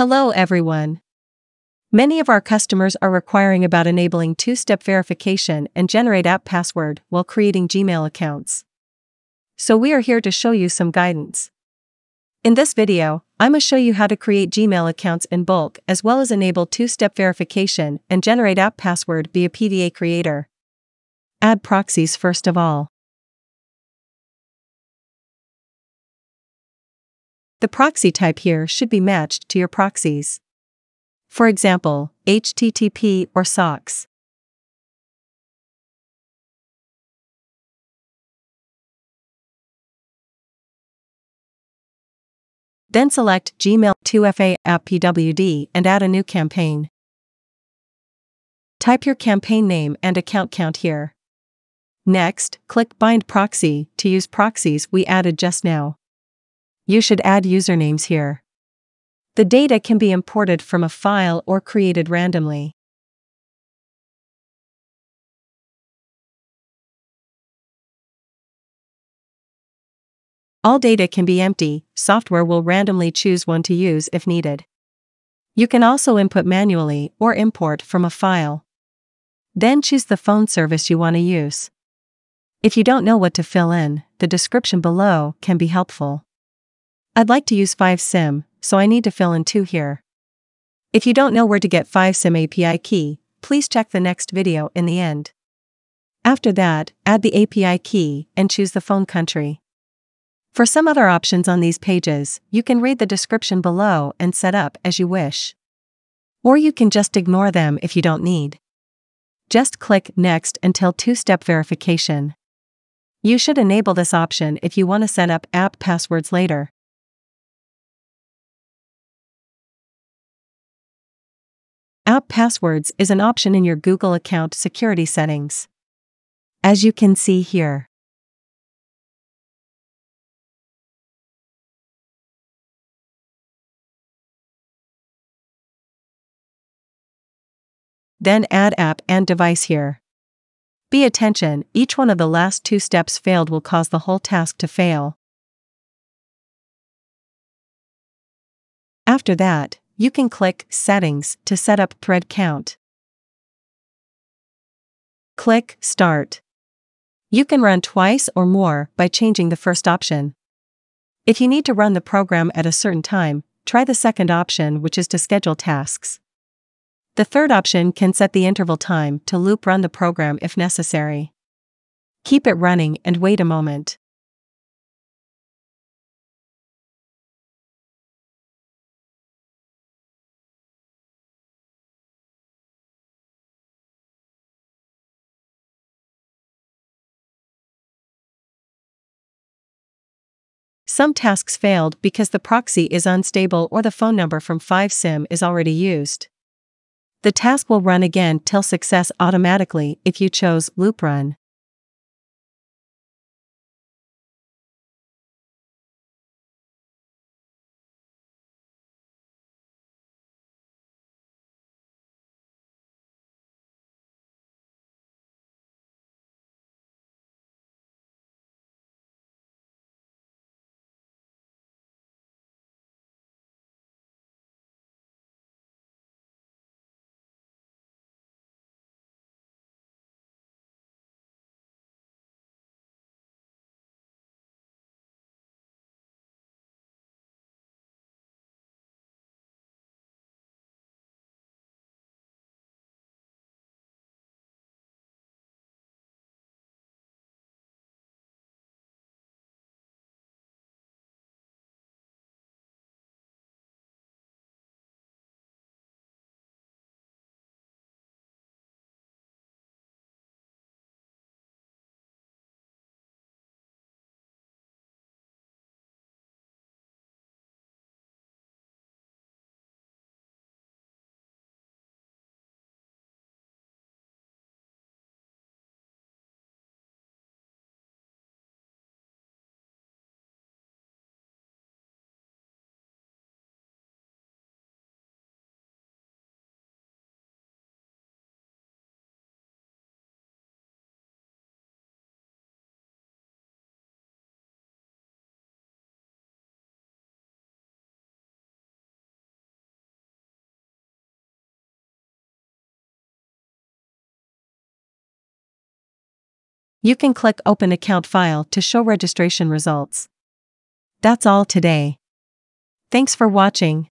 Hello everyone. Many of our customers are requiring about enabling two-step verification and generate app password while creating Gmail accounts. So we are here to show you some guidance. In this video, I'ma show you how to create Gmail accounts in bulk as well as enable two-step verification and generate app password via PVA Creator. Add proxies first of all. The proxy type here should be matched to your proxies. For example, HTTP or SOCKS. Then select Gmail 2FA app PWD and add a new campaign. Type your campaign name and account count here. Next, click Bind Proxy to use proxies we added just now. You should add usernames here. The data can be imported from a file or created randomly. All data can be empty, software will randomly choose one to use if needed. You can also input manually or import from a file. Then choose the phone service you want to use. If you don't know what to fill in, the description below can be helpful. I'd like to use 5SIM, so I need to fill in 2 here. If you don't know where to get 5SIM API key, please check the next video in the end. After that, add the API key and choose the phone country. For some other options on these pages, you can read the description below and set up as you wish. Or you can just ignore them if you don't need. Just click Next until two-step verification. You should enable this option if you want to set up app passwords later. App passwords is an option in your Google account security settings. As you can see here. Then add app and device here. Be attention, each one of the last two steps failed will cause the whole task to fail. After that, you can click Settings to set up thread count. Click Start. You can run twice or more by changing the first option. If you need to run the program at a certain time, try the second option, which is to schedule tasks. The third option can set the interval time to loop run the program if necessary. Keep it running and wait a moment. Some tasks failed because the proxy is unstable or the phone number from 5SIM is already used. The task will run again till success automatically if you chose loop run. You can click Open Account File to show registration results. That's all today. Thanks for watching.